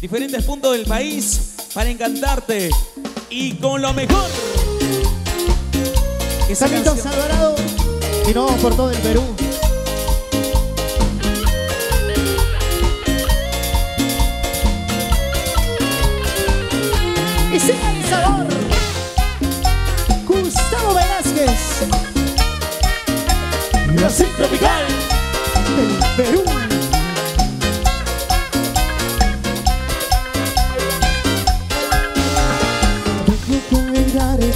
diferentes puntos del país para encantarte y con lo mejor. Saludos Alvarado y vamos por todo el Perú. Y sigue el sabor. Gustavo Velázquez. Brasil tropical del Perú.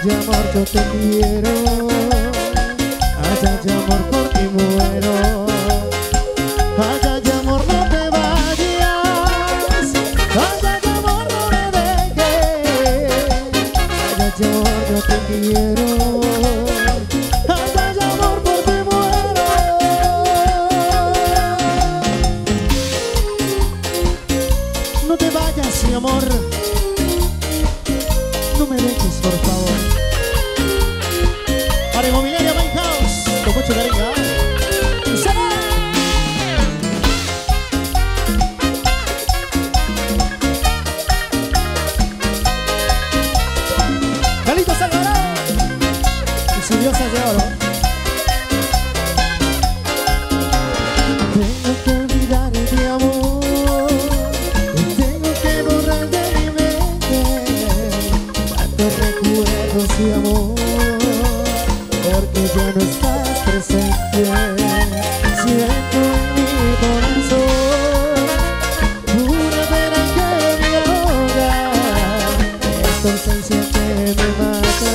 Ay, amor, yo te quiero. Ay, ay, amor, por ti muero. Ay, ay, amor, no te vayas. Ay, ay, amor, no me dejes. Ay, ay, amor, yo te quiero. Ay, ay, amor, por ti muero. No te vayas, mi amor. Me dejes, por favor. Para Inmobiliaria My House, con mucho cariño. ¿eh? ¡Sara! Carlitos Alvarado y su diosa de oro. Porque ya no estás presente. Siento en mi corazón una pena que me ahoga, esta ausencia que me mata,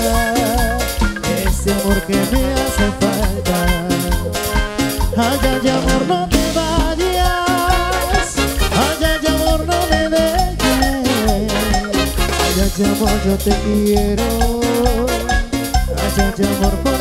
este amor que me hace falta. Ay, ay, amor, no te vayas. Ay, ay, amor, no me dejes. Ay, ay, amor, yo te quiero. Ay, ay, amor,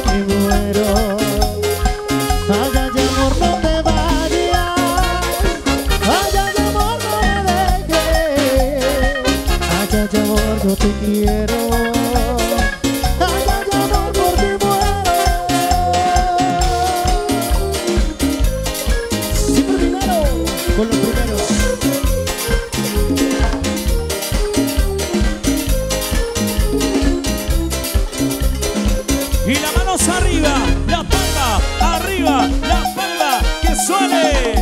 y las manos arriba, la palma arriba, la palma que suene,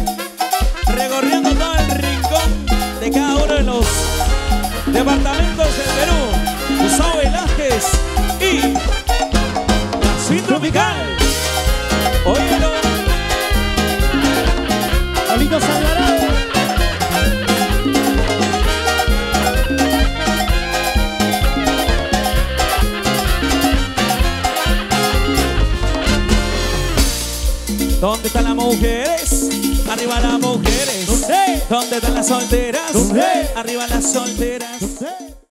¿Dónde están las mujeres? Arriba las mujeres. ¿Dónde? ¿Dónde están las solteras? ¿Dónde? Arriba las solteras. ¿Dónde?